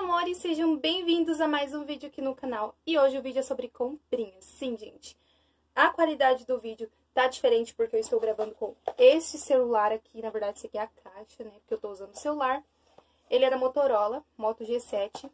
amores, sejam bem-vindos a mais um vídeo aqui no canal. E hoje o vídeo é sobre comprinhas. Sim, gente, a qualidade do vídeo tá diferente porque eu estou gravando com este celular aqui. Na verdade, esse aqui é a caixa, né? Porque eu tô usando o celular. Ele é da Motorola, Moto G7.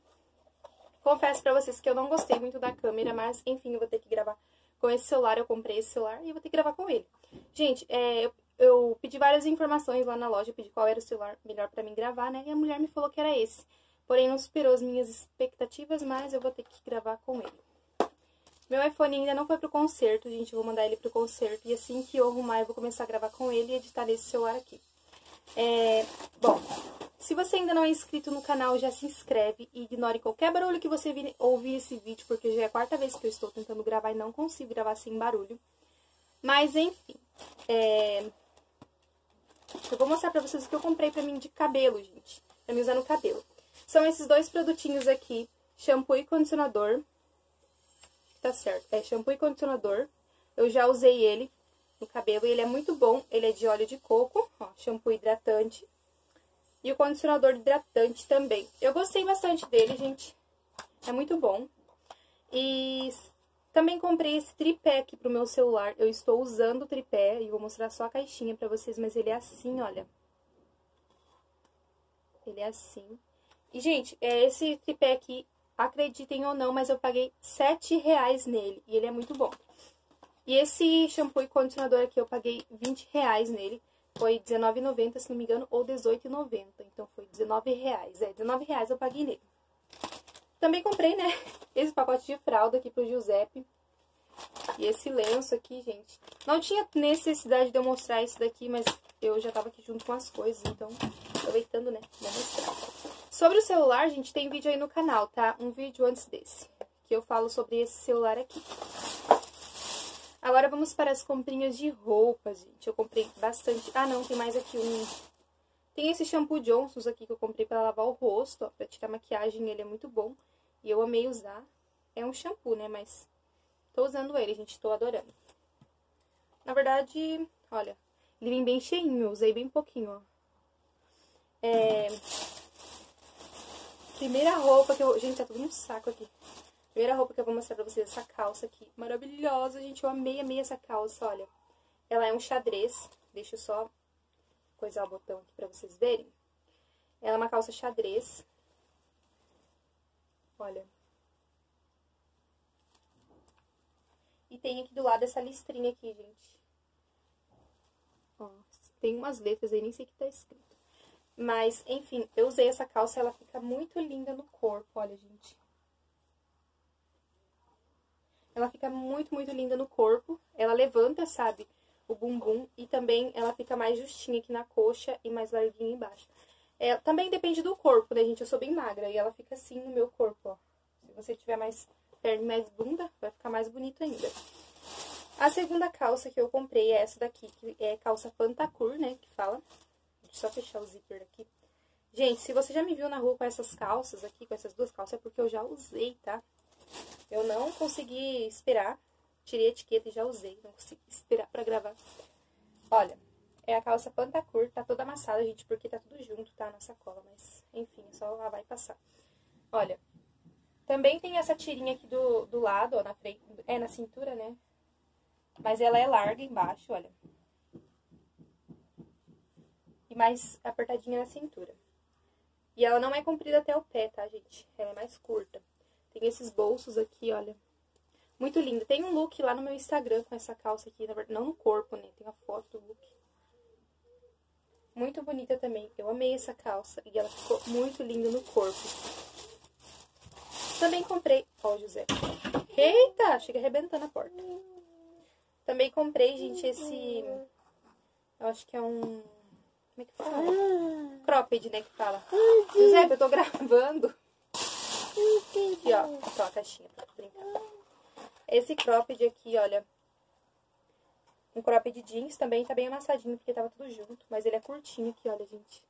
Confesso pra vocês que eu não gostei muito da câmera, mas enfim, eu vou ter que gravar com esse celular. Eu comprei esse celular e vou ter que gravar com ele. Gente, é, eu pedi várias informações lá na loja, pedi qual era o celular melhor para mim gravar, né? E a mulher me falou que era esse. Porém, não superou as minhas expectativas, mas eu vou ter que gravar com ele. Meu iPhone ainda não foi pro concerto, gente. Eu vou mandar ele pro concerto. E assim que eu arrumar, eu vou começar a gravar com ele e editar esse celular aqui. É... Bom, se você ainda não é inscrito no canal, já se inscreve e ignore qualquer barulho que você ouvir nesse vídeo, porque já é a quarta vez que eu estou tentando gravar e não consigo gravar sem barulho. Mas, enfim, é... Eu vou mostrar pra vocês o que eu comprei pra mim de cabelo, gente. Pra me usar no cabelo. São esses dois produtinhos aqui. Shampoo e condicionador. Tá certo. É shampoo e condicionador. Eu já usei ele no cabelo e ele é muito bom. Ele é de óleo de coco, ó, shampoo hidratante. E o condicionador hidratante também. Eu gostei bastante dele, gente. É muito bom. E também comprei esse tripé aqui pro meu celular. Eu estou usando o tripé e vou mostrar só a caixinha pra vocês, mas ele é assim, olha. Ele é assim. E, gente, é esse tripé aqui, acreditem ou não, mas eu paguei 7 reais nele. E ele é muito bom. E esse shampoo e condicionador aqui eu paguei 20 reais nele. Foi R$19,90, se não me engano, ou R$18,90. Então foi 19 reais. É, 19 reais eu paguei nele. Também comprei, né, esse pacote de fralda aqui pro Giuseppe. E esse lenço aqui, gente. Não tinha necessidade de eu mostrar isso daqui, mas eu já tava aqui junto com as coisas, então aproveitando, né, vou mostrar. Sobre o celular, gente, tem vídeo aí no canal, tá? Um vídeo antes desse, que eu falo sobre esse celular aqui. Agora vamos para as comprinhas de roupa, gente. Eu comprei bastante... Ah, não, tem mais aqui um... Tem esse shampoo Johnson's aqui que eu comprei para lavar o rosto, ó, pra tirar maquiagem, ele é muito bom. E eu amei usar. É um shampoo, né, mas tô usando ele, gente, tô adorando. Na verdade, olha, ele vem bem cheinho, usei bem pouquinho, ó. É... Primeira roupa que eu... Gente, tá tudo no saco aqui. Primeira roupa que eu vou mostrar pra vocês, essa calça aqui. Maravilhosa, gente. Eu amei, amei essa calça, olha. Ela é um xadrez. Deixa eu só coisar o botão aqui pra vocês verem. Ela é uma calça xadrez. Olha. E tem aqui do lado essa listrinha aqui, gente. Ó, tem umas letras aí, nem sei o que tá escrito. Mas, enfim, eu usei essa calça, ela fica muito linda no corpo, olha, gente. Ela fica muito, muito linda no corpo. Ela levanta, sabe, o bumbum. E também ela fica mais justinha aqui na coxa e mais larguinha embaixo. É, também depende do corpo, né, gente? Eu sou bem magra e ela fica assim no meu corpo, ó. Se você tiver mais perna e mais bunda, vai ficar mais bonito ainda. A segunda calça que eu comprei é essa daqui, que é calça Pantacur, né, que fala. Deixa eu só fechar o zíper aqui. Gente, se você já me viu na rua com essas calças aqui, com essas duas calças, é porque eu já usei, tá? Eu não consegui esperar, tirei a etiqueta e já usei, não consegui esperar pra gravar. Olha, é a calça Pantacur, tá toda amassada, gente, porque tá tudo junto, tá, na sacola, mas enfim, é só lavar e passar. Olha, também tem essa tirinha aqui do, do lado, ó, na frente, é na cintura, né? Mas ela é larga embaixo, olha. Mais apertadinha na cintura. E ela não é comprida até o pé, tá, gente? Ela é mais curta. Tem esses bolsos aqui, olha. Muito linda. Tem um look lá no meu Instagram com essa calça aqui, na verdade, não no corpo, né? Tem a foto do look. Muito bonita também. Eu amei essa calça e ela ficou muito linda no corpo. Também comprei... Ó, oh, José. Eita! Chega arrebentando a porta. Também comprei, gente, esse... Eu acho que é um... Como é que fala? Cropped, né, que fala. José, eu tô gravando. Aqui, ó. Ó, a caixinha pra brincar. Esse cropped aqui, olha. Um cropped jeans também tá bem amassadinho, porque tava tudo junto. Mas ele é curtinho aqui, olha, gente.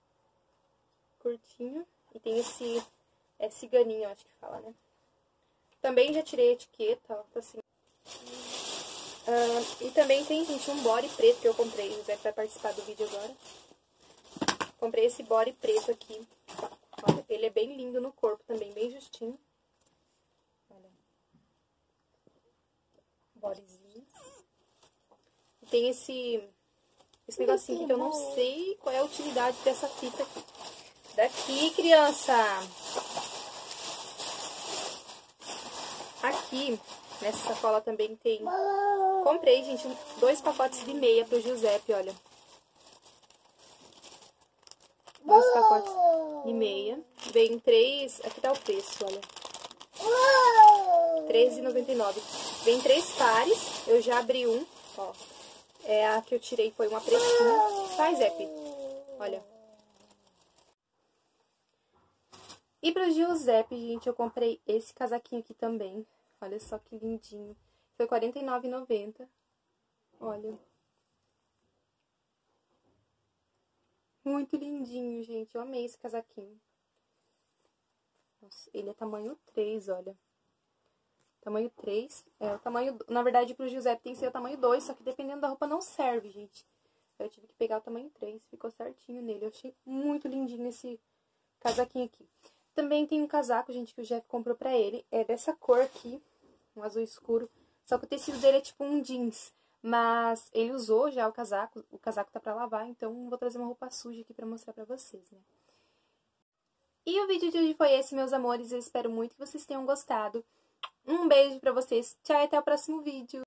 Curtinho. E tem esse é ciganinho, acho que fala, né? Também já tirei a etiqueta, ó, tá assim. Uh, e também tem, gente, um body preto que eu comprei. O José vai participar do vídeo agora. Comprei esse body preto aqui. Olha, ele é bem lindo no corpo também, bem justinho. Olha. Bodyzinho. Tem esse, esse negocinho aqui que eu não sei qual é a utilidade dessa fita aqui. Daqui, criança! Aqui, nessa sacola também tem... Comprei, gente, dois pacotes de meia pro Giuseppe, olha. Dois pacotes de meia. Vem três... Aqui tá o preço, olha. R$13,99. Vem três pares. Eu já abri um, ó. É a que eu tirei, foi uma pretinha. Faz, Epi. Olha. E pro Giuseppe, gente, eu comprei esse casaquinho aqui também. Olha só que lindinho. Foi R$ 49,90. Olha. Muito lindinho, gente. Eu amei esse casaquinho. Nossa, ele é tamanho 3, olha. Tamanho 3. É, o tamanho... Na verdade, pro Giuseppe tem que ser o tamanho 2, só que dependendo da roupa não serve, gente. Eu tive que pegar o tamanho 3. Ficou certinho nele. Eu achei muito lindinho esse casaquinho aqui. Também tem um casaco, gente, que o Jeff comprou pra ele. É dessa cor aqui, um azul escuro. Só que o tecido dele é tipo um jeans. Mas ele usou já o casaco, o casaco tá pra lavar, então vou trazer uma roupa suja aqui pra mostrar pra vocês, né? E o vídeo de hoje foi esse, meus amores. Eu espero muito que vocês tenham gostado. Um beijo pra vocês. Tchau e até o próximo vídeo.